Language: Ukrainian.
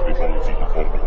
спеціалізаційна форма